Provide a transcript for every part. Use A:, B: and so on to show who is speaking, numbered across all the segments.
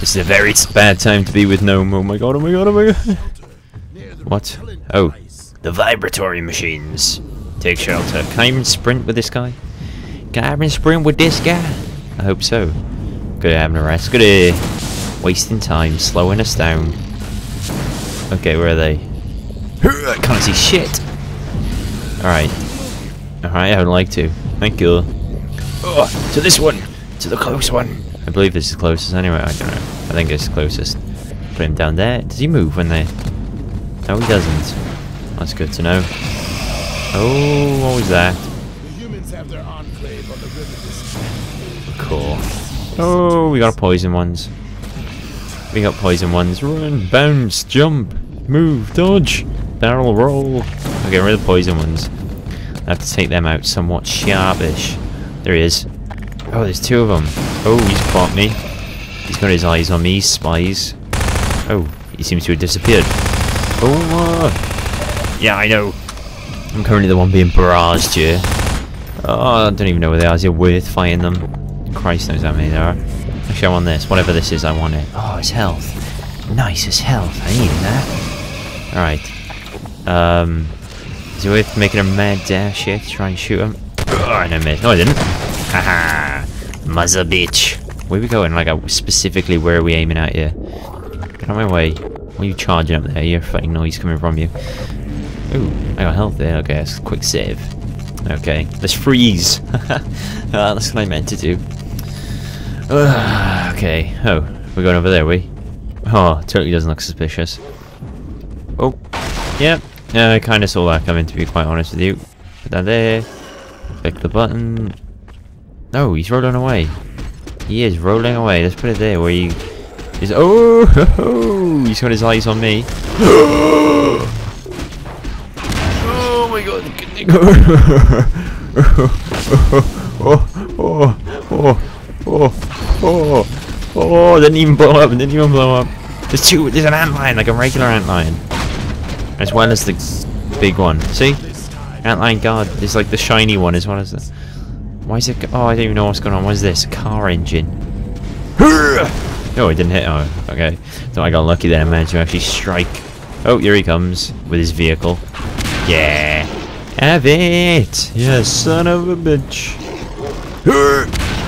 A: This is a very bad time to be with Gnome. Oh my god, oh my god, oh my god. What? Oh, the vibratory machines. Take shelter. Can I even sprint with this guy? Can I even sprint with this guy? I hope so. Good having a rest. Good at wasting time, slowing us down. Okay, where are they? I can't see shit. Alright. Alright, I would like to. Thank you. Oh, to this one! To the close one! I believe this is closest anyway, I don't know. I think it's closest. Put him down there. Does he move when they... No, he doesn't. That's good to know. Oh, what was that? Cool. Oh, we got poison ones. We got poison ones. Run, bounce, jump, move, dodge, barrel roll. Okay, rid of the poison ones. I have to take them out somewhat sharpish. There he is. Oh, there's two of them. Oh, he's caught me. He's got his eyes on me, spies. Oh, he seems to have disappeared. Oh, yeah, I know. I'm currently the one being barraged here. Oh, I don't even know where they are. Is it worth fighting them? Christ knows how many there are. Actually, I want this. Whatever this is, I want it. Oh, it's health. Nice, it's health. I need that. Alright. Um, is it worth making a mad dash here to try and shoot him? Oh, I know miss. No, I didn't. Haha. Muzza bitch. Where we going? Like, uh, specifically, where are we aiming at here? Get out of my way. What are you charging up there? You're fucking noise coming from you. Ooh, I got health there. Okay, that's a quick save. Okay, let's freeze. uh, that's what I meant to do. Uh, okay. Oh, we're going over there, we? Oh, totally doesn't look suspicious. Oh, yeah. Yeah, I kind of saw that coming, to be quite honest with you. Put that there. Click the button. No, he's rolling away. He is rolling away. Let's put it there where he is. Oh, oh, he's got his eyes on me. oh my god. oh, oh, oh, oh, oh, oh, didn't even blow up, didn't even blow up. There's two, there's an antlion, like a regular antlion. As well as the big one. See? Antlion guard. There's like the shiny one as well as the... Why is it... Oh, I don't even know what's going on. What is this? Car engine. Oh, it didn't hit. Oh, okay. So I got lucky then. I managed to actually strike. Oh, here he comes with his vehicle. Yeah. Have it! Yeah, son of a bitch.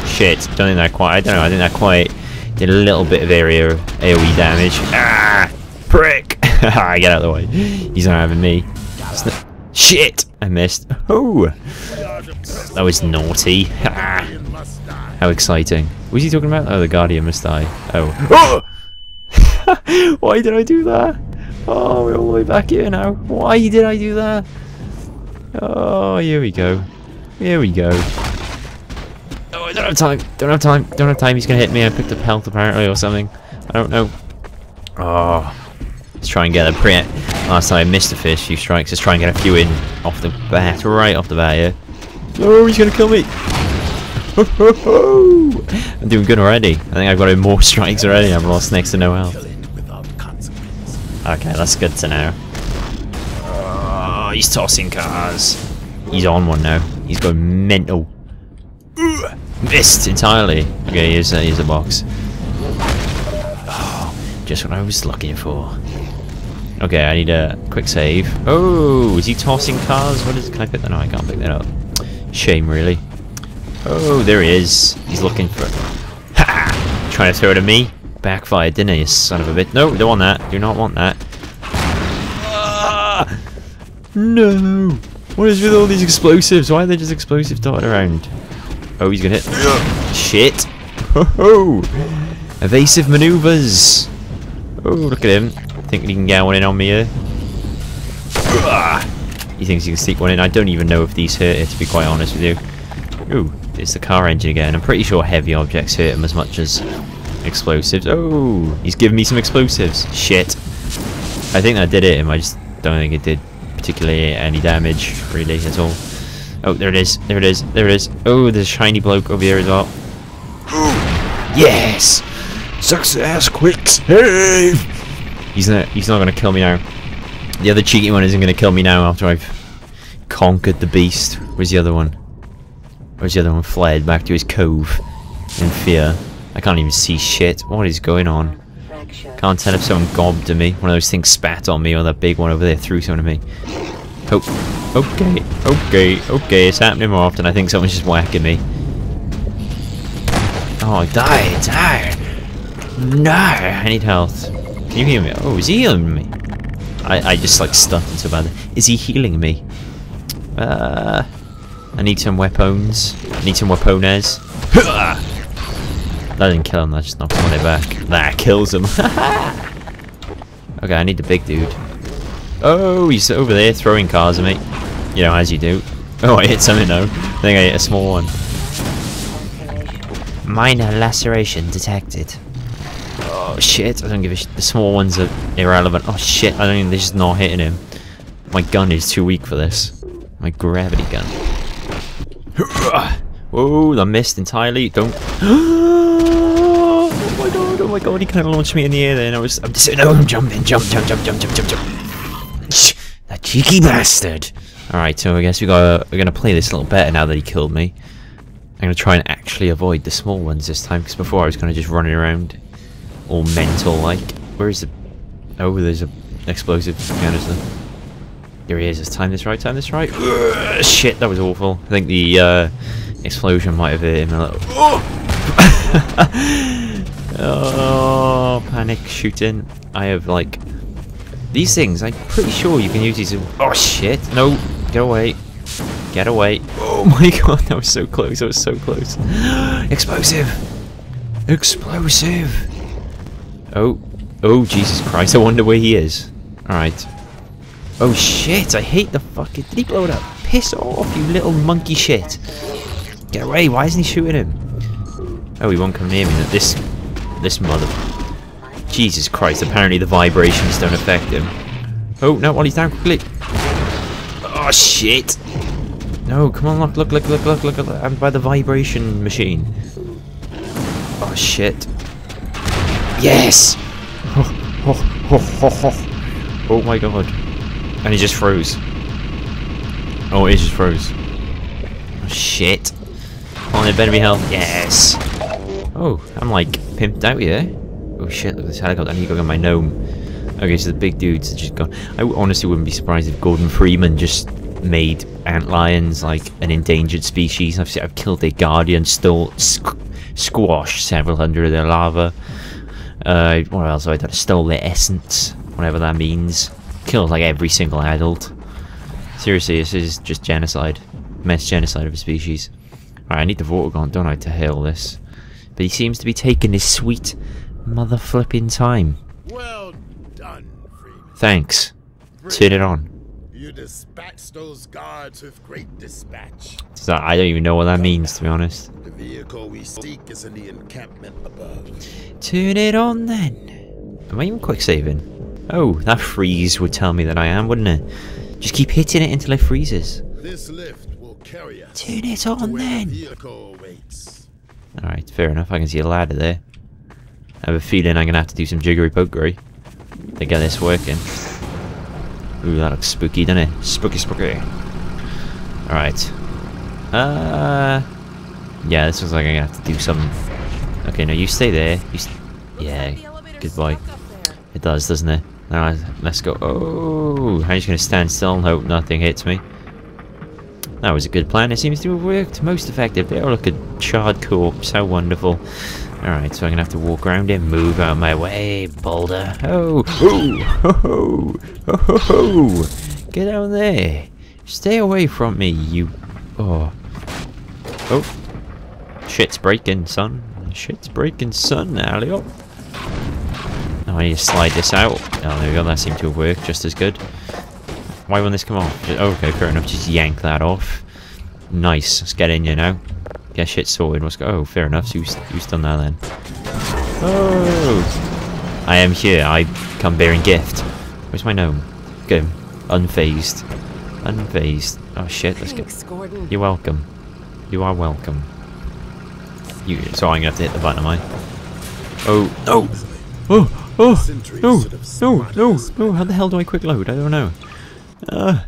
A: Shit. Don't think that quite... I don't know. I think that quite did a little bit of area AoE damage. Ah! Prick! I get out of the way. He's not having me. Shit! I missed. Oh! That was naughty. How exciting. What was he talking about? Oh, the Guardian must die. Oh. oh! Why did I do that? Oh, we're all the way back here now. Why did I do that? Oh, here we go. Here we go. Oh, I don't have time. Don't have time. Don't have time. He's gonna hit me. I picked up health apparently or something. I don't know. Oh. Let's try and get a pre Last time I missed a fish, few strikes. Let's try and get a few in off the bat. Right off the bat, yeah. Oh, he's gonna kill me. I'm doing good already. I think I've got more strikes already. I've lost next to no health. Okay, that's good to know. Oh, he's tossing cars. He's on one now. He's going mental. Missed entirely. Okay, here's, uh, here's a box. Oh, just what I was looking for. Okay, I need a quick save. Oh, is he tossing cars? What is? Can I pick that? No, I can't pick that up. Shame, really. Oh, there he is. He's looking for. Ha! Trying to throw it at me. Backfired, didn't he? Son of a bit. No, don't want that. Do not want that. Ah! No. What is with all these explosives? Why are they just explosive dotted around? Oh, he's gonna hit. Shit. Oh, evasive maneuvers. Oh, look at him. Thinking he can get one in on me here. He thinks he can sneak one in. I don't even know if these hurt it, to be quite honest with you. Ooh, it's the car engine again. I'm pretty sure heavy objects hurt him as much as explosives. Oh, he's giving me some explosives. Shit. I think that did hit him. I just don't think it did particularly any damage, really, at all. Oh, there it is. There it is. There it is. Oh, there's a shiny bloke over here as well. yes! Success! Quick save! He's not, he's not going to kill me now. The other cheeky one isn't going to kill me now after I've conquered the beast. Where's the other one? Where's the other one? Fled back to his cove in fear. I can't even see shit. What is going on? Can't tell if someone gobbed at me. One of those things spat on me or that big one over there threw something at me. Oh, okay, okay, okay. It's happening more often. I think someone's just whacking me. Oh, die, die. No, I need health. Can you hear me? Oh, is he healing me? I, I just like stuttered so bad. Is he healing me? Uh, I need some weapons. I need some weapones. That didn't kill him, that just knocked him on back. That kills him. okay, I need the big dude. Oh, he's over there throwing cars at me. You know, as you do. Oh, I hit something though. I think I hit a small one. Minor laceration detected. Oh shit, I don't give a shit. The small ones are irrelevant. Oh shit, I don't even, they're just not hitting him. My gun is too weak for this. My gravity gun. Whoa, I missed entirely. Don't. oh my god! Oh my god! He kind of launched me in the air. Then I was. I'm just. No, I'm jumping. Jump! Jump! Jump! Jump! Jump! Jump! Jump! That cheeky bastard! All right, so I guess we got. We're gonna play this a little better now that he killed me. I'm gonna try and actually avoid the small ones this time because before I was kind of just running around, all mental like. Where is the? Oh, there's a explosive canister. Here he is. Let's time this right. Time this right. Ugh, shit, that was awful. I think the. Uh, explosion might have hit him a little. oh, panic shooting. I have like these things. I'm pretty sure you can use these. Oh shit! No, get away! Get away! Oh my god, that was so close. That was so close. Explosive! Explosive! Oh, oh Jesus Christ! I wonder where he is. All right. Oh shit! I hate the fucking. Did he blow it up? Piss off, you little monkey shit! Get away! Why isn't he shooting him? Oh, he won't come near me. This, this mother. Jesus Christ! Apparently the vibrations don't affect him. Oh no! While he's down quickly. Oh shit! No! Come on! Look! Look! Look! Look! Look! Look! look. I'm by the vibration machine. Oh shit! Yes! Oh, oh, oh, oh, oh. oh my god! And he just froze. Oh, he just froze. Oh, shit. On it better be health. Yes. Oh, I'm like pimped out here. Oh shit, look at this helicopter. I need to go get my gnome. Okay, so the big dudes are just gone. I honestly wouldn't be surprised if Gordon Freeman just made ant lions like an endangered species. I've, I've killed their guardian, still squ squashed several hundred of their larvae. Uh, what else have I done? Stole their essence, whatever that means. Killed like every single adult. Seriously, this is just genocide. Mass genocide of a species. Right, I need the Vortigaunt, don't I, to heal this. But he seems to be taking his sweet mother flipping time.
B: Well done, Freeman.
A: Thanks. Turn it on.
B: Dispatched those guards with great dispatch.
A: So I don't even know what that means, to be honest.
B: The vehicle we seek is in the encampment above.
A: Turn it on then. Am I even quick saving? Oh, that freeze would tell me that I am, wouldn't it? Just keep hitting it until it freezes.
B: This lift will carry us
A: Turn it on
B: the
A: then. Alright, fair enough. I can see a ladder there. I have a feeling I'm going to have to do some jiggery pokery to get this working. Ooh, that looks spooky, doesn't it? Spooky, spooky. Alright. Uh, yeah, this looks like I'm to have to do some... Okay, no, you stay there. You st yeah, goodbye. It does, doesn't it? Alright, let's go. Oh, I'm just going to stand still and hope nothing hits me. That was a good plan. It seems to have worked most effectively. Oh, look, a charred corpse. How wonderful. Alright, so I'm to have to walk around and move out of my way, boulder. Oh, oh, ho, ho, ho. Get down there. Stay away from me, you... Oh. Oh. Shit's breaking, son. Shit's breaking, son. Alley up. Oh, I need to slide this out. Oh, there we go. That seemed to have worked just as good. Why won't this come off? Just- okay, fair enough. Just yank that off. Nice. Let's get in here now. Get shit sorted. What's go? Oh, fair enough. So who's, who's done that then? Oh! I am here. I come bearing gift. Where's my gnome? Him. Unfazed. Unfazed. Oh shit. Let's
C: Gordon.
A: You're welcome. You are welcome. You. So I'm gonna have to hit the button, am I? Oh. Oh. Oh. Oh. No. No. No. No. How the hell do I quick load? I don't know. Uh.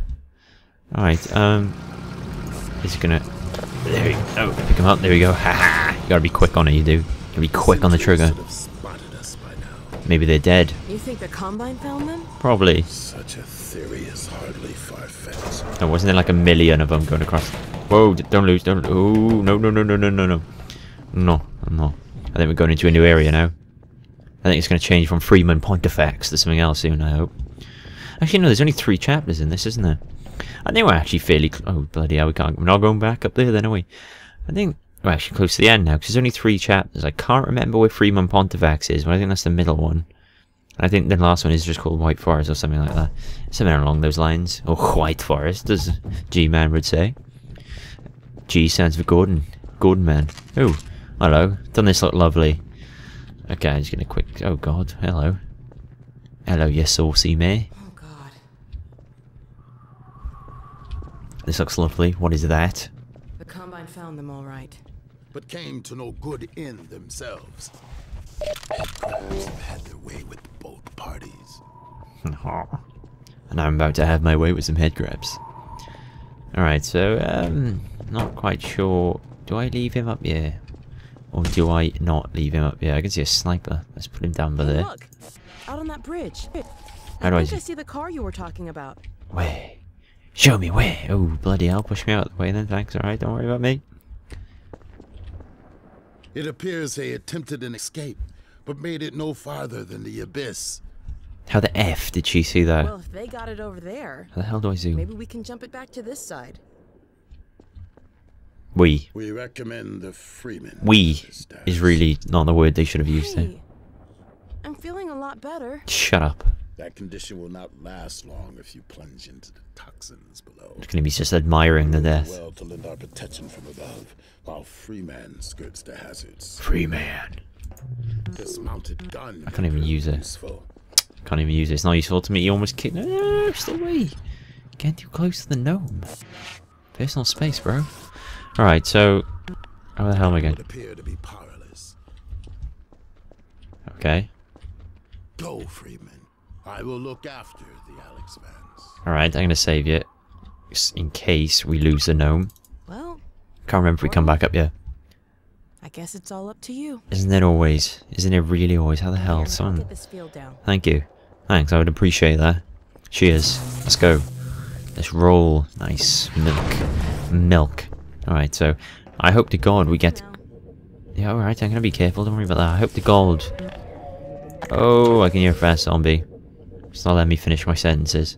A: Alright. Um. Is it gonna? There we go. Oh, pick him up. There we go. Ha ha. You gotta be quick on it. You do. Gonna be quick on the trigger.
B: Should have spotted us by now.
A: Maybe they're dead.
C: You think the Combine found them?
A: Probably.
B: Such a theory is hardly far-fetched.
A: No, wasn't there like a million of them going across? Whoa, don't lose, don't. Oh, no, no, no, no, no, no, no. No, no. I think we're going into a new area now. I think it's going to change from Freeman Pontifex to something else soon, I hope. Actually, no, there's only three chapters in this, isn't there? I think we're actually fairly... Oh, bloody hell, we can't... We're not going back up there then, are we? I think we're actually close to the end now, because there's only three chapters. I can't remember where Freeman Pontifex is, but I think that's the middle one. I think the last one is just called White Forest or something like that. Something along those lines. Or White Forest, as G-Man would say. G stands for Gordon. Gordon Man. Oh, hello. Doesn't this look lovely? Okay, I'm just gonna quick... Oh god, hello. Hello, you saucy me.
C: Oh god.
A: This looks lovely. What is that?
C: The Combine found them all right.
B: but came to no good end themselves. Headcrabs have had their way with both parties.
A: and I'm about to have my way with some head crabs. Alright, so, um, not quite sure. Do I leave him up here? Or do I not leave him up here? I can see a sniper. Let's put him down by
C: Hey,
A: there.
C: look! Out on that bridge.
A: How do I
C: I think
A: see-
C: I see the car you were talking about.
A: Where? Show me where. Oh, bloody hell. Push me out of the way then. Thanks, alright. Don't worry about me.
B: It appears they attempted an escape, but made it no farther than the abyss.
A: How the F did she see that?
C: Well, if they got it over there,
A: How the hell do I zoom?
C: maybe we can jump it back to this side.
A: We.
B: We recommend the Freeman.
A: We is really not the word they should have used there.
C: Hey, I'm feeling a lot better.
A: Shut up.
B: That condition will not last long if you plunge into the toxins below.
A: It's gonna be just admiring the
B: We will do
A: death.
B: Well, to lend our protection from above, while Freeman skirts the hazards.
A: Free man.
B: This mounted gun.
A: I can't even use it.
B: Useful.
A: Can't even use it. It's not useful to me. He almost kicked. No, stay away. Getting too close to the gnome. Personal space, bro. Alright, so. How the hell am I going?
B: Appear to be powerless.
A: Okay.
B: Go, Freeman. I will look after the Alyx Vance.
A: Alright, I'm gonna save you. s- In case we lose the gnome.
C: Well,
A: Can't remember if we come back up yet.
C: I guess it's all up to you.
A: Isn't it always? Isn't it really always? How the hell,
C: Here, I'll
A: son?
C: Get this field down.
A: Thank you. Thanks, I would appreciate that. Cheers. Let's go. Let's roll. Nice. Milk. Milk. Alright, so I hope to God we get.
C: Now,
A: Yeah, alright, I'm gonna be careful, don't worry about that. I hope to God. Oh, I can hear a fast zombie. It's not letting me finish my sentences.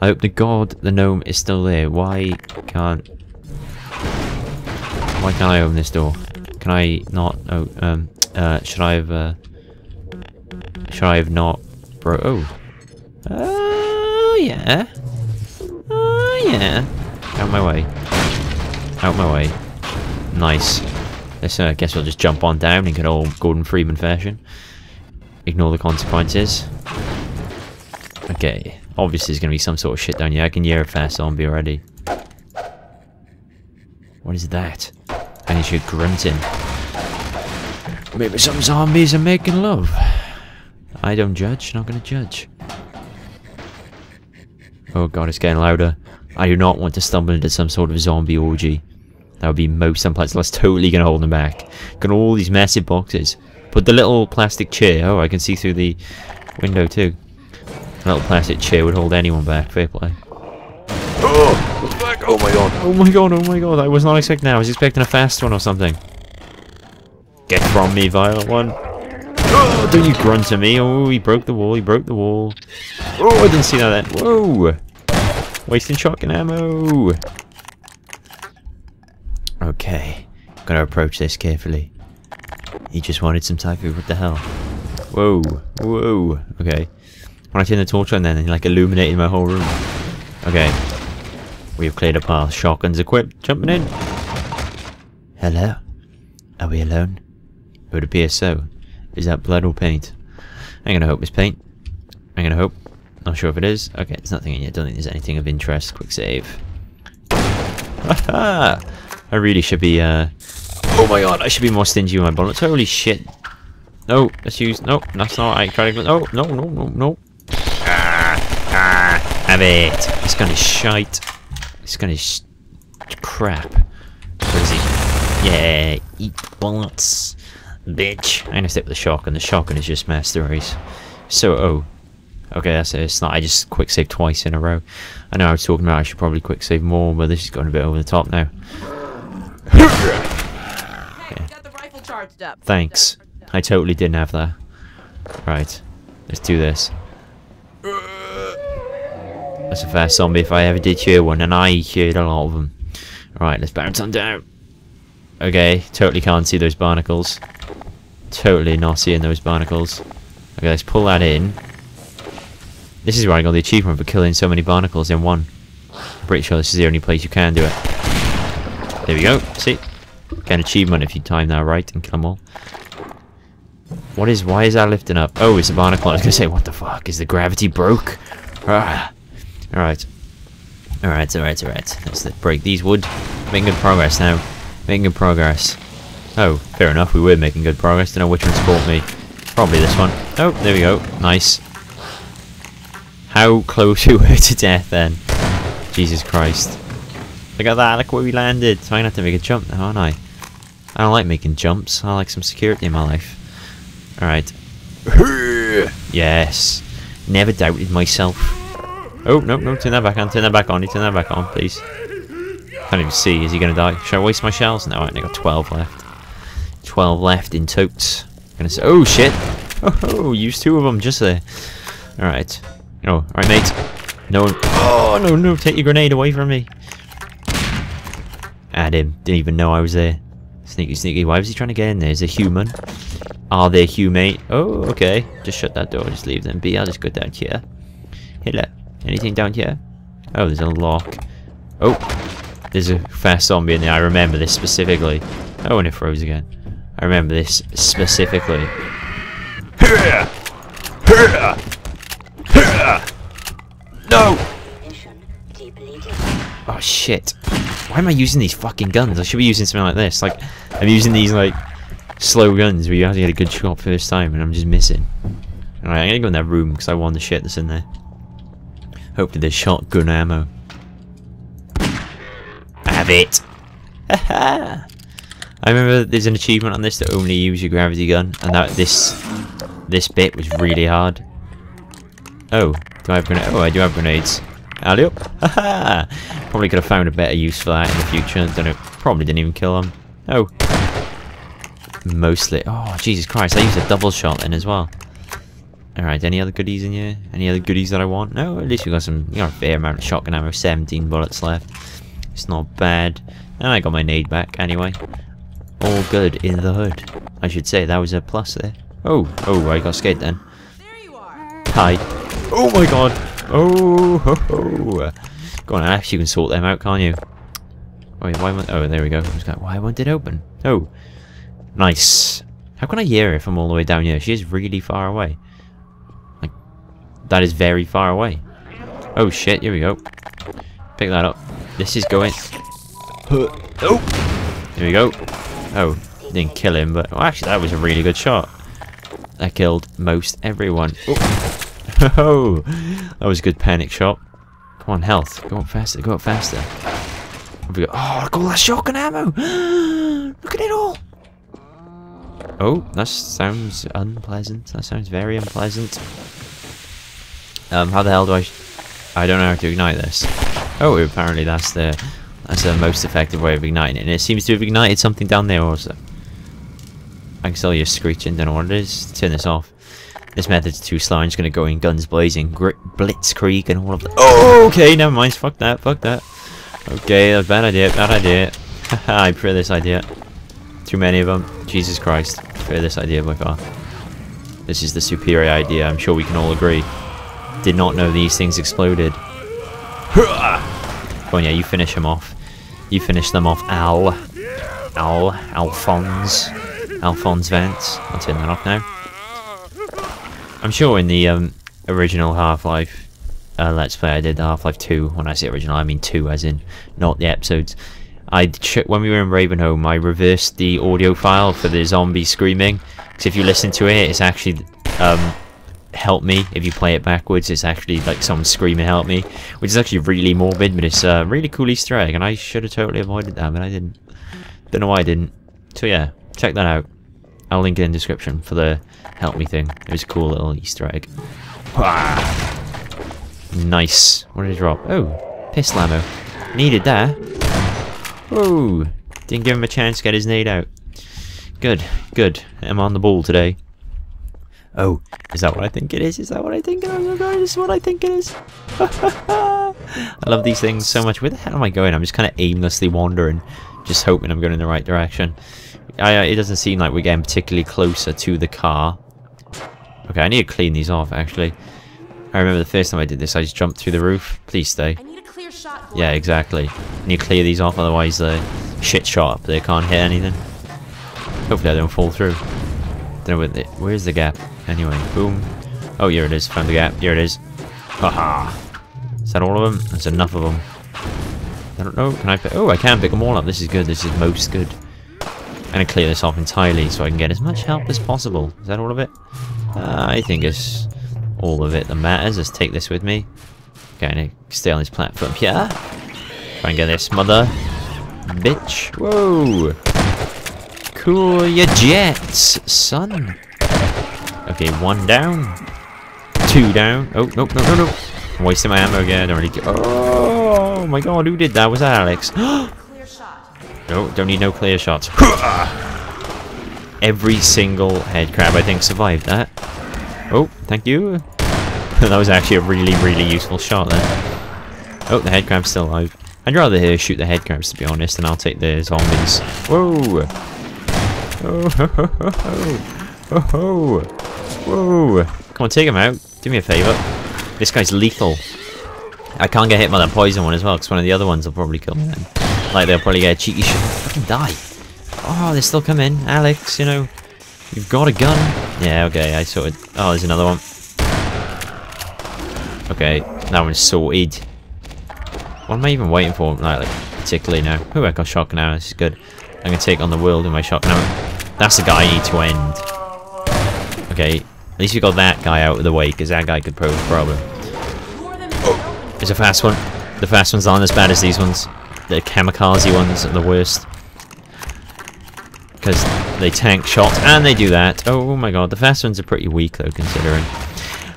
A: I hope the God the gnome is still there. Why can't. Why can't I open this door? Can I not. Oh, um. Uh, should I have. Uh, should I have not. Bro. Oh. Oh, yeah. Oh, yeah. Out my way. Out my way. Nice. Let's, uh, I guess we'll just jump on down in good old Gordon Freeman fashion. Ignore the consequences. Okay. Obviously there's gonna be some sort of shit down here. I can hear a fast zombie already. What is that? I can hear grunting. Maybe some zombies are making love. I don't judge, not gonna judge. Oh god, it's getting louder. I do not want to stumble into some sort of zombie orgy. That would be most unpleasant. That's totally gonna hold them back. Got all these massive boxes. Put the little plastic chair. Oh, I can see through the window too. A little plastic chair would hold anyone back. Fair play. Oh, back? Oh my god. Oh my god. Oh my god. I was not expecting that. I was expecting a fast one or something. Get from me, violent one. Oh, don't you grunt at me. Oh, he broke the wall. He broke the wall. Oh, I didn't see that then. Whoa. Wasting shotgun ammo. Okay. Gonna approach this carefully. He just wanted some food. What the hell? Whoa. Whoa. Okay. When I turned the torch on then, like illuminated my whole room. Okay. We have cleared a path. Shotguns equipped. Jumping in. Hello? Are we alone? It would appear so. Is that blood or paint? I'm gonna hope it's paint. I'm gonna hope. Not sure if it is. Okay, there's nothing in here. Don't think there's anything of interest. Quick save. I really should be, uh... Oh my god, I should be more stingy with my bullets. Holy shit. No, let's use... No, that's not... I try to... No, no, no, no, no. Have it. This gun is shite. It's gonna sh crap. Where is he? Yeah, eat bullets. Bitch. I'm gonna stick with the shotgun. The shotgun is just master race. So, oh. Okay, that's it. It's not. I just quick save twice in a row. I know I was talking about I should probably quick save more, but this is going a bit over the top now.
C: Hey, got the rifle charged up.
A: Thanks. I totally didn't have that. Right. Let's do this. Uh, That's a fair zombie if I ever did hear one, and I heard a lot of them. Right, let's bounce on down. Okay, totally can't see those barnacles. Totally not seeing those barnacles. Okay, let's pull that in. This is where I got the achievement for killing so many barnacles in one. Pretty sure this is the only place you can do it. There we go. See? Get achievement if you time that right and kill them all. What is, why is that lifting up? Oh, it's a barnacle. I was gonna say, what the fuck? Is the gravity broke? Ah. Alright. Alright, alright, alright. Let's break these wood. Making good progress now. Making good progress. Oh, fair enough, we were making good progress. Don't know which one caught me. Probably this one. Oh, there we go. Nice. How close we were to death then. Jesus Christ. Look at that, look where we landed. So I'm gonna have to make a jump now, aren't I? I don't like making jumps. I like some security in my life. Alright. Yes. Never doubted myself. Oh, no, no, turn that back on, turn that back on, turn that back on, please. Can't even see, is he gonna die? Should I waste my shells? No, I only got 12 left. 12 left in totes. Gonna say, oh shit! Oh, oh, use two of them just there. Alright. Oh, alright, mate. No one. Oh, no, no, take your grenade away from me. At him. Didn't even know I was there. Sneaky, sneaky. Why was he trying to get in there? Is a human? Are they humane? Oh, okay. Just shut that door. Just leave them be. I'll just go down here. Hello. Anything down here? Oh, there's a lock. Oh, there's a fast zombie in there. I remember this specifically. Oh, and it froze again. I remember this specifically. No! Oh shit. Why am I using these fucking guns? I should be using something like this. Like, I'm using these, like, slow guns where you have to get a good shot first time and I'm just missing. Alright, I'm gonna go in that room because I want the shit that's in there. Hopefully there's shotgun ammo. Have it! I remember there's an achievement on this to only use your gravity gun, and that this this bit was really hard. Oh, do I have grenades? Oh, I do have grenades. Alley up! Haha! Probably could have found a better use for that in the future. Don't know. Probably didn't even kill them. Oh. Mostly. Oh, Jesus Christ! I used a double shot then as well. Alright, any other goodies in here? Any other goodies that I want? No, at least we got some, we got a fair amount of shotgun ammo, 17 bullets left. It's not bad. And I got my nade back, anyway. All good in the hood. I should say, that was a plus there. Oh, oh, I got scared then.
C: There you are.
A: Hi. Oh my god. Oh, ho, ho. Go on, Ash, you can sort them out, can't you? Wait, why won't, oh, there we go. Why won't it open? Oh. Nice. How can I hear her if I'm all the way down here? She is really far away. That is very far away. Oh shit, here we go. Pick that up. This is going. Oh! There we go. Oh, didn't kill him, but well, actually that was a really good shot. That killed most everyone. Oh, oh that was a good panic shot. Come on, health. Go up faster. Go up faster. We got? Oh, look at all that shotgun ammo! look at it all. Oh, that sounds unpleasant. That sounds very unpleasant. Um, how the hell do I? I don't know how to ignite this. Oh, apparently that's the that's the most effective way of igniting it. And it seems to have ignited something down there also. I can still hear screeching, don't know what it is. Turn this off. This method's too slow, I'm just gonna go in guns blazing, grit, blitzkrieg and all of that. Oh, okay, never mind, fuck that, fuck that. Okay, that's bad idea, bad idea. I prefer this idea. Too many of them. Jesus Christ, prefer this idea by far. This is the superior idea, I'm sure we can all agree. Did not know these things exploded. On, yeah, you finish them off. You finish them off, Al. Al. Alphonse. Alphonse Vance. I'll turn that off now. I'm sure in the um, original Half-Life uh, Let's Play I did Half-Life 2. When I say original, I mean 2 as in, not the episodes. I when we were in Ravenholm, I reversed the audio file for the zombie screaming. Because if you listen to it, it's actually um, help me. If you play it backwards, it's actually like someone screaming help me. Which is actually really morbid, but it's a really cool Easter egg. And I should have totally avoided that, but I didn't. Don't know why I didn't. So yeah, check that out. I'll link it in the description for the help me thing. It was a cool little Easter egg. Nice. What did it drop? Oh, pistol ammo. Needed that. Whoa! Didn't give him a chance to get his nade out. Good, good. I'm on the ball today. Oh, is that what I think it is? Is that what I think it is? Oh, this is what I think it is. I love these things so much. Where the hell am I going? I'm just kind of aimlessly wandering, just hoping I'm going in the right direction. I, uh, it doesn't seem like we're getting particularly closer to the car. Okay, I need to clean these off, actually. I remember the first time I did this, I just jumped through the roof. Please stay.
C: I need a clear shot.
A: Yeah, exactly. I need to clear these off, otherwise the shit shot up there can't hit anything. Hopefully I don't fall through. Don't know where the, where's the gap? Anyway, boom. Oh, here it is. Found the gap. Here it is. Haha. Is that all of them? That's enough of them. I don't know. Can I pick? Oh, I can pick them all up. This is good. This is most good. I'm gonna clear this off entirely so I can get as much help as possible. Is that all of it? Uh, I think it's all of it that matters. Let's take this with me. Okay, I need to stay on this platform here. Try and get this mother bitch. Whoa! Cool your jets, son. Okay, one down. Two down. Oh, no, no, no, no. I'm wasting my ammo again. I don't really care. Oh my god, who did that? Was that
C: Alyx?
A: No, don't need no clear shots. Every single head crab, I think, survived that. Oh, thank you. that was actually a really, really useful shot there. Oh, the head crab's still alive. I'd rather here shoot the head crabs, to be honest, and I'll take the zombies. Whoa! Oh, ho, ho, ho, ho. Oh, ho. Whoa! Come on, take him out. Do me a favour. This guy's lethal. I can't get hit by that poison one as well, because one of the other ones will probably kill me then. Like, they'll probably get a cheeky shot. Fucking die. Oh, they're still coming. Alyx, you know, you've got a gun. Yeah, okay, I sorted. Oh, there's another one. Okay, that one's sorted. What am I even waiting for, like, like particularly now? Oh, I got shotgun now. This is good. I'm gonna take on the world with my shotgun now. That's the guy I need to end. Okay, at least we got that guy out of the way, because that guy could pose a problem.
C: Open.
A: It's a fast one. The fast ones aren't as bad as these ones. The kamikaze ones are the worst. Because they tank shots, and they do that. Oh my god, the fast ones are pretty weak though, considering.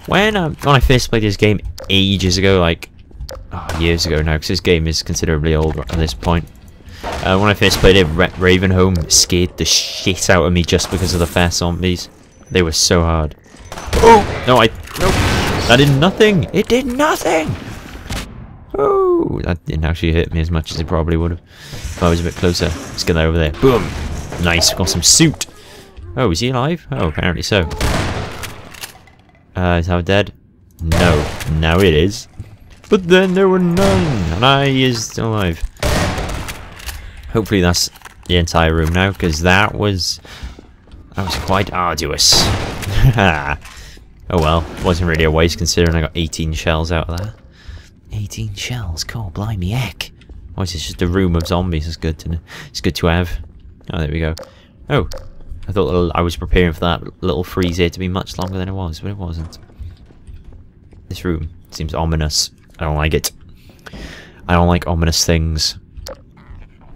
A: When, um, when I first played this game ages ago, like oh, years ago now, because this game is considerably old at this point. Uh, when I first played it, Ra Ravenholm scared the shit out of me just because of the fast zombies. They were so hard. Oh! No, I... No! That did nothing! It did nothing! Oh! That didn't actually hit me as much as it probably would have. If I was a bit closer. Let's get that over there. Boom! Nice, got some suit! Oh, is he alive? Oh, apparently so. Uh, is Howard dead? No. Now it is. But then there were none, and I is still alive. Hopefully that's the entire room now, because that was... That was quite arduous. oh well, wasn't really a waste considering I got 18 shells out of that. 18 shells, cool, blimey heck. Why is this just a room of zombies? It's good to it's good to have. Oh, there we go. Oh, I thought I was preparing for that little freeze here to be much longer than it was, but it wasn't. This room seems ominous. I don't like it. I don't like ominous things.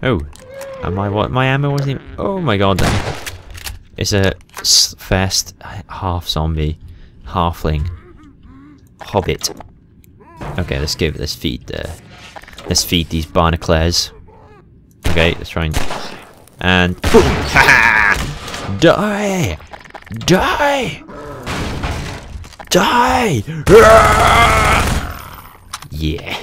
A: Oh, am I what? My ammo wasn't even. Oh my god! It's a fast uh, half zombie, halfling, hobbit. Okay, let's give let's feed the let's feed these barnacles. Okay, let's try and and boom! Ha Die! Die! Die! Yeah!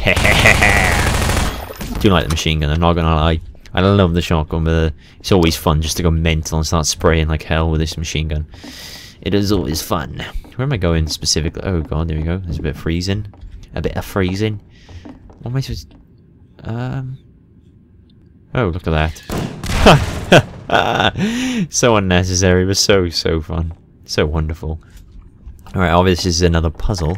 A: Do like the machine gun, I'm not gonna lie. I love the shotgun, but it's always fun just to go mental and start spraying like hell with this machine gun. It is always fun. Where am I going specifically? Oh god, there we go. There's a bit of freezing. A bit of freezing. What am I supposed Um... Oh, look at that. so unnecessary, but so, so fun. So wonderful. Alright, obviously this is another puzzle.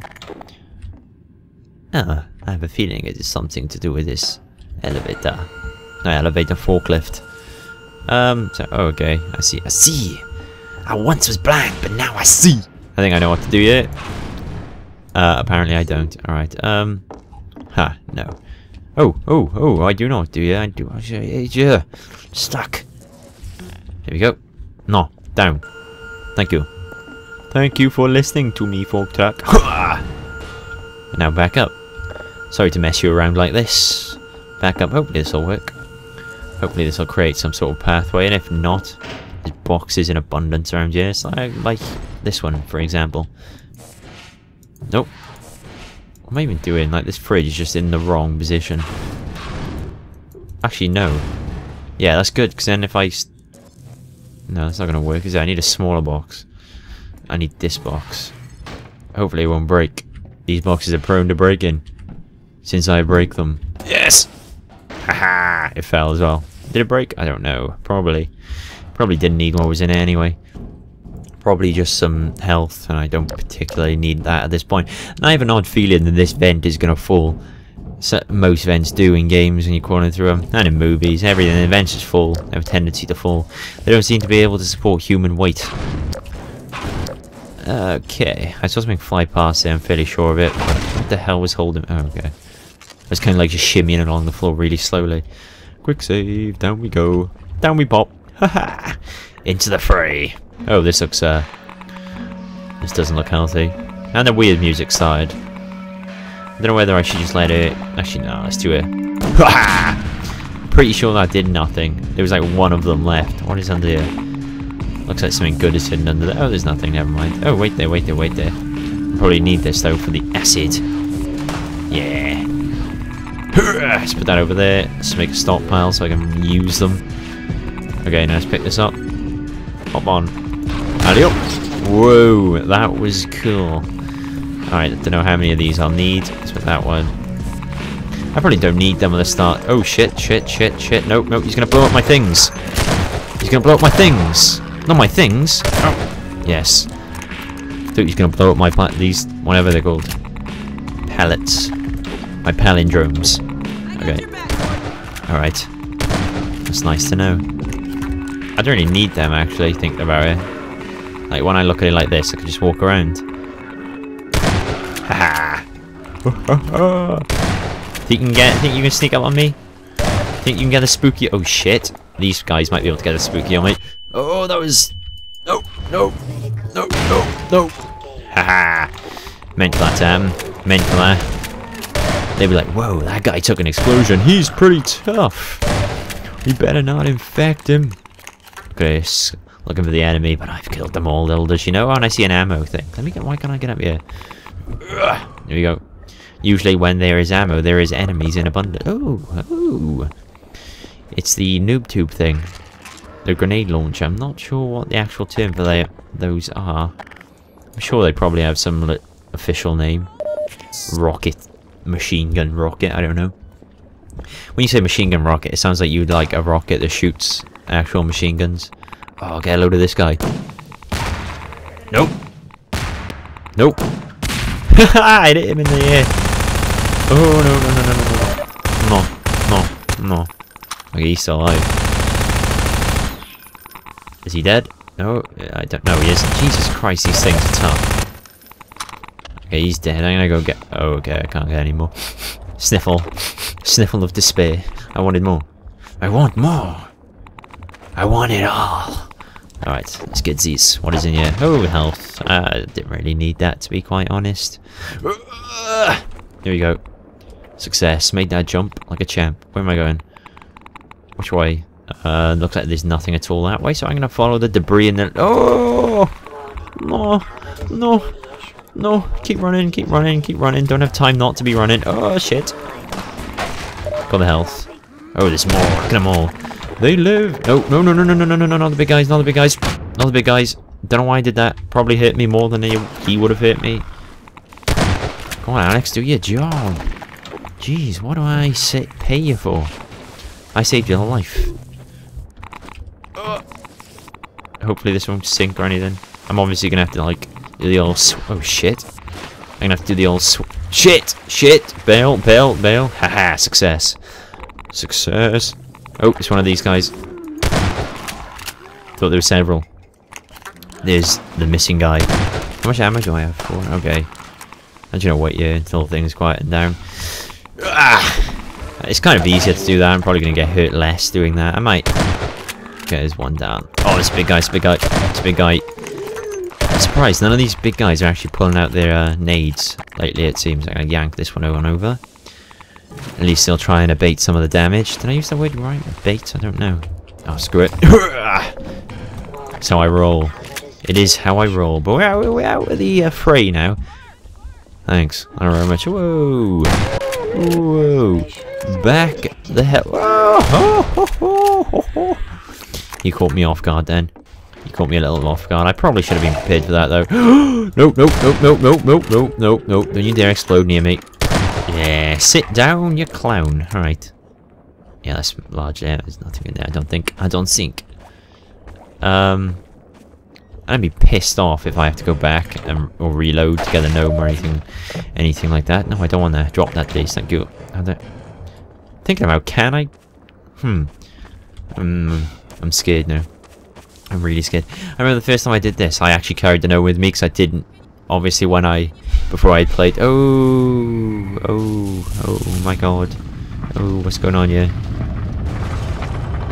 A: Ah, I have a feeling it is something to do with this elevator. No, elevator forklift. Um, so, oh, okay, I see, I see! I once was blind, but now I see! I think I know what to do here. Uh, apparently I don't. Alright, um... Ha, no. Oh, oh, oh, I do know do, yeah, I do. Yeah, stuck. Here we go. No, Down. Thank you. Thank you for listening to me, Fork Truck. and now back up. Sorry to mess you around like this. Back up. Hopefully this will work. Hopefully this will create some sort of pathway, and if not, boxes in abundance around here. It's like, like this one, for example. Nope. What am I even doing? Like, this fridge is just in the wrong position. Actually, no. Yeah, that's good, because then if I... No, that's not going to work, is it? I need a smaller box. I need this box. Hopefully it won't break. These boxes are prone to breaking. Since I break them. Yes! Haha! It fell as well. Did it break? I don't know. Probably. Probably didn't need what was in it anyway. Probably just some health, and I don't particularly need that at this point. And I have an odd feeling that this vent is going to fall. So, most vents do in games when you're crawling through them, and in movies. Everything, the vents just fall. They have a tendency to fall. They don't seem to be able to support human weight. Okay, I saw something fly past there, I'm fairly sure of it. What the hell was holding... Oh, okay. I was kind of like just shimmying along the floor really slowly. Quick save, down we go. Down we pop. Into the fray. Oh, this looks, uh... This doesn't look healthy. And the weird music side. I don't know whether I should just let it... Actually, no, let's do it. Pretty sure that did nothing. There was like one of them left. What is under here? Looks like something good is hidden under there. Oh, there's nothing, never mind. Oh, wait there, wait there, wait there. Probably need this though for the acid. Yeah. Let's put that over there. Let's make a stockpile so I can use them. Okay, now let's pick this up. Hop on. Alley up. Whoa, that was cool. Alright, don't know how many of these I'll need. Let's put that one. I probably don't need them at the start. Oh shit, shit, shit, shit. Nope, nope, he's gonna blow up my things. He's gonna blow up my things. Not my things. Oh. Yes. I thought he was gonna blow up my pla- these whatever they're called. Pellets. My palindromes. Okay. Alright. That's nice to know. I don't really need them actually, thinking about it. Like when I look at it like this, I can just walk around. Haha. think you can get think you can sneak up on me? Think you can get a spooky oh shit. These guys might be able to get a spooky on me. Oh that was No no no no no Haha Meant that um meant for that. They'd be like, whoa, that guy took an explosion. He's pretty tough. We better not infect him. Okay, looking for the enemy, but I've killed them all, little does she know. Oh, and I see an ammo thing. Let me get, why can't I get up here? There we go. Usually when there is ammo, there is enemies in abundance. Oh, oh. It's the noob tube thing. The grenade launcher. I'm not sure what the actual term for they, those are. I'm sure they probably have some official name. Rocket. Machine gun rocket, I don't know. When you say machine gun rocket, it sounds like you'd like a rocket that shoots actual machine guns. Oh, get a load of this guy. Nope. Nope. I hit him in the air. Oh, no, no, no, no, no. No, no, no. Okay, he's still alive. Is he dead? No, I don't know. He isn't. Jesus Christ, these things are tough. Okay, he's dead. I'm gonna go get. Oh, okay, I can't get any more. Sniffle. Sniffle of despair. I wanted more. I want more. I want it all. Alright, let's get these. What is in here? Oh, health. I didn't really need that, to be quite honest. Here we go. Success. Made that jump like a champ. Where am I going? Which way? Uh, looks like there's nothing at all that way, so I'm gonna follow the debris and then. Oh! No! No! No! Keep running, keep running, keep running. Don't have time not to be running. Oh, shit. Got the health. Oh, there's more. Look at them all. They live. No, no, no, no, no, no, no, no, no, not the big guys, not the big guys. Not the big guys. Don't know why I did that. Probably hit me more than he, he would have hit me. Come on, Alyx, do your job. Jeez, what do I say, pay you for? I saved your life. Hopefully this won't sink or anything. I'm obviously gonna have to like do the old oh shit. I'm gonna have to do the old shit shit bail bail bail haha success success. Oh, it's one of these guys. Thought there were several. There's the missing guy. How much ammo do I have for? Okay. I'm just gonna wait here until things quieten down. Ah! It's kind of easier to do that. I'm probably gonna get hurt less doing that. I might Okay, there's one down. Oh, it's a big guy, it's a big guy, it's a big guy. I'm surprised none of these big guys are actually pulling out their uh, nades lately, it seems. I'm gonna yank this one over and over. At least they'll try and abate some of the damage. Did I use that word right? Abate? I don't know. Oh, screw it. That's how I roll. It is how I roll. But we're out, we're out of the uh, fray now. Thanks. I don't know very much. Whoa. Whoa. Back the hell. Whoa. You caught me off guard then. You caught me a little off guard. I probably should have been prepared for that though. nope, nope, nope, nope, nope, nope, nope, nope, nope. Don't you dare explode near me. Yeah, sit down, you clown. Alright. Yeah, that's large there. There's nothing in there, I don't think. I don't think. Um, I'd be pissed off if I have to go back and or reload to get a gnome or anything, anything like that. No, I don't want to drop that, please. Thank you. Thinking about, can I? Hmm. Um, I'm scared now. I'm really scared. I remember the first time I did this, I actually carried the gnome with me because I didn't. Obviously, when I before I played. Oh, oh, oh my god. Oh, what's going on here?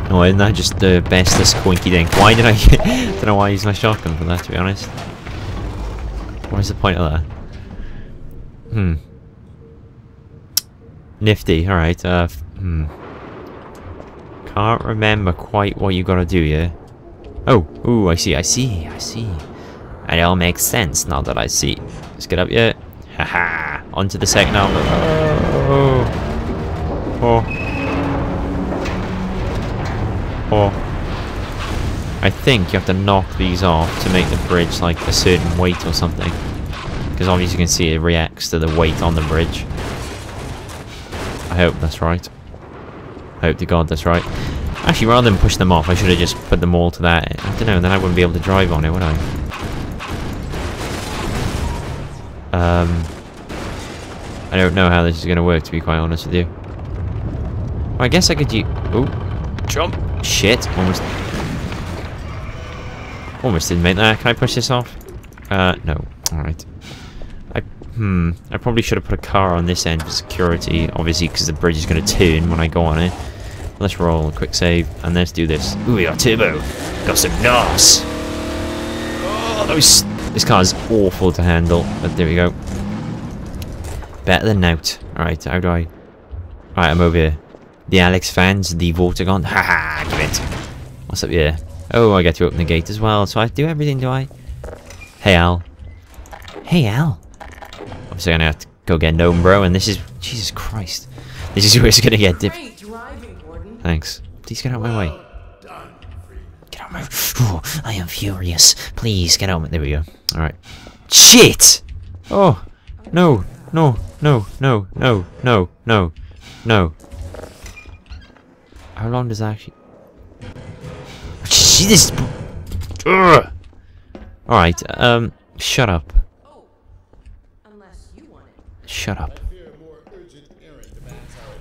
A: Oh, isn't that just the bestest coinky dink? Why did I... don't know why I used my shotgun for that, to be honest. What is the point of that? Hmm. Nifty, alright, uh, hmm. Can't remember quite what you gotta do, yeah? Oh, ooh, I see, I see, I see. And it all makes sense now that I see. Let's get up here. Haha, onto the second armor. Oh. Oh. Oh. I think you have to knock these off to make the bridge like a certain weight or something. Because obviously you can see it reacts to the weight on the bridge. I hope that's right. I hope to God that's right. Actually, rather than push them off, I should have just put them all to that. I don't know, then I wouldn't be able to drive on it, would I? Um, I don't know how this is going to work, to be quite honest with you. Well, I guess I could use... Oh, jump! Shit, almost... Almost didn't make that. Can I push this off? Uh, no. Alright. I, hmm, I probably should have put a car on this end for security, obviously, because the bridge is going to turn when I go on it. Let's roll a quick save, and let's do this. Ooh, we got turbo. Got some NOS! Oh, those... This car is awful to handle, but there we go. Better than out. Alright, how do I... Alright, I'm over here. The Alyx fans, the Vortigaunt. Haha, give it. What's up here? Oh, I get to open the gate as well, so I do everything, do I? Hey, Al. Hey, Al. Obviously, I'm gonna have to go get Gnomebro, and this is... Jesus Christ. This is where it's gonna get dip...
C: Great driving, Gordon.
A: Thanks. Please get out of my way. Get out of my... I am furious. Please, get out. There we go. Alright. Shit! Oh! No! No! No! No! No! No! No! No! How long does that actually... See this... Alright, um... Shut up. Shut up.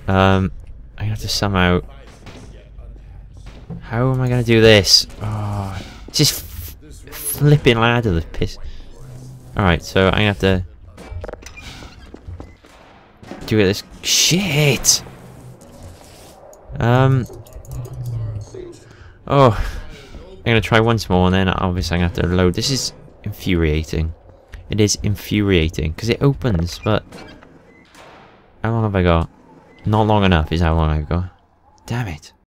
A: Um... I have to somehow... How am I gonna do this? Oh, just flipping ladder, of the piss. Alright, so I going to have to... Do it this... Shit! Um... Oh... I'm gonna try once more and then obviously I'm gonna have to load. This is infuriating. It is infuriating, because it opens, but... How long have I got? Not long enough is how long I've got. Damn it.